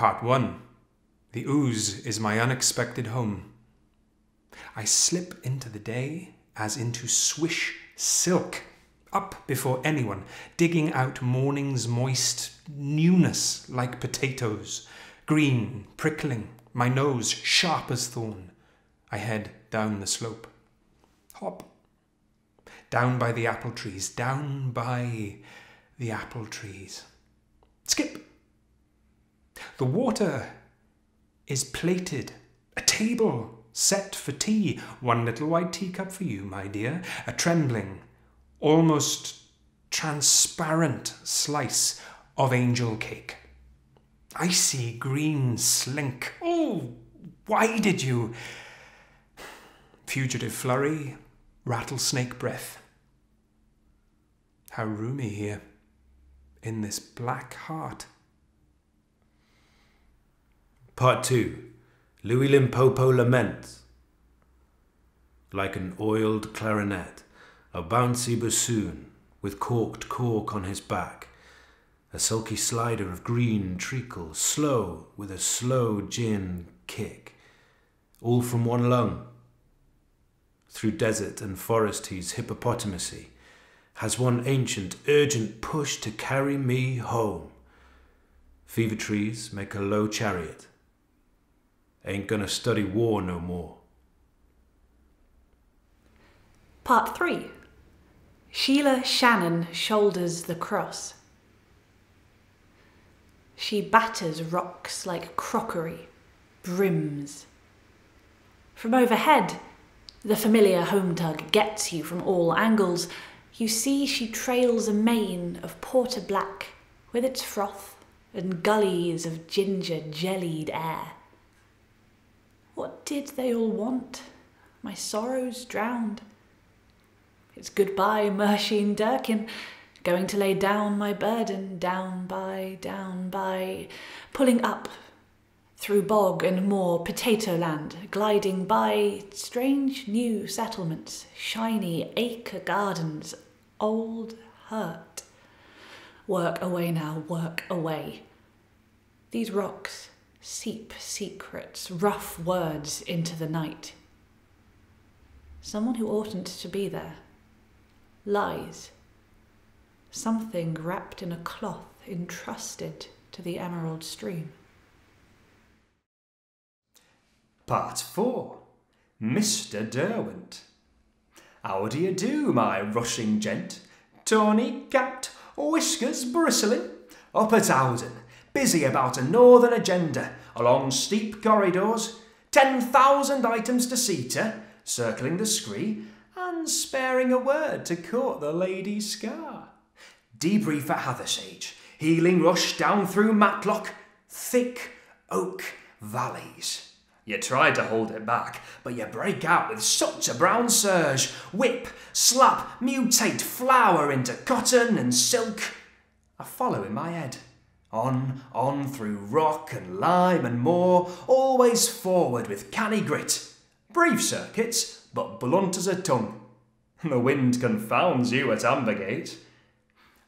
Part 1 The ooze is my unexpected home. I slip into the day as into swish silk, up before anyone, digging out morning's moist newness like potatoes, green, prickling, my nose sharp as thorn. I head down the slope. Hop. Down by the apple trees, down by the apple trees. The water is plated, a table set for tea, one little white teacup for you, my dear, a trembling, almost transparent slice of angel cake. Icy green slink. Oh, why did you? Fugitive flurry, rattlesnake breath. How roomy here, in this black heart. Part 2 Louis Limpopo laments. Like an oiled clarinet, a bouncy bassoon with corked cork on his back, a sulky slider of green treacle, slow with a slow gin kick, all from one lung. Through desert and forest he's hippopotamusy, has one ancient, urgent push to carry me home. Fever trees make a low chariot. Ain't gonna study war no more. Part 3 Sheila Shannon shoulders the cross. She batters rocks like crockery, brims. From overhead, the familiar home tug gets you from all angles. You see she trails a mane of porter black with its froth and gullies of ginger jellied air. What did they all want? My sorrows drowned. It's goodbye, Mersheen Durkin, going to lay down my burden, down by, down by, pulling up through bog and moor, potato land, gliding by strange new settlements, shiny acre gardens, old hurt. Work away now, work away. These rocks seep secrets, rough words into the night. Someone who oughtn't to be there lies. Something wrapped in a cloth entrusted to the emerald stream. Part 4 Mr. Derwent. How do you do, my rushing gent? Tawny capped, whiskers bristling, up at Howden, busy about a northern agenda, along steep corridors, ten thousand items to see to, circling the scree, and sparing a word to court the lady's scar. Debrief at Hathersage, healing rush down through Matlock, thick oak valleys. You try to hold it back, but you break out with such a brown surge. Whip, slap, mutate, flower into cotton and silk. I follow in my head. On, on through rock and lime and moor, always forward with canny grit. Brief circuits, but blunt as a tongue. The wind confounds you at Ambergate.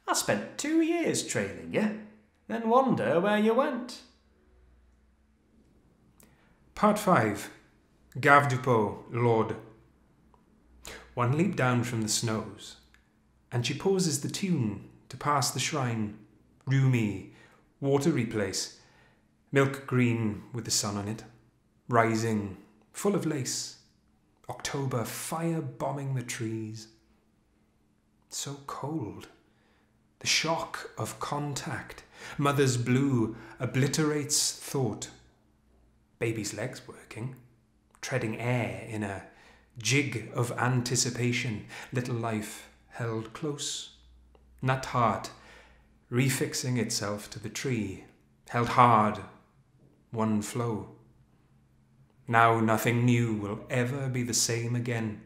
I spent two years trailing you, then wonder where you went. Part 5 Gave Dupont, Lourdes. One leap down from the snows, and she pauses the tune to pass the shrine. Roomy, watery place, milk green with the sun on it, rising, full of lace. October fire bombing the trees. So cold. The shock of contact. Mother's blue obliterates thought. Baby's legs working, treading air in a jig of anticipation. Little life held close. Nut heart refixing itself to the tree, held hard, one flow. Now nothing new will ever be the same again.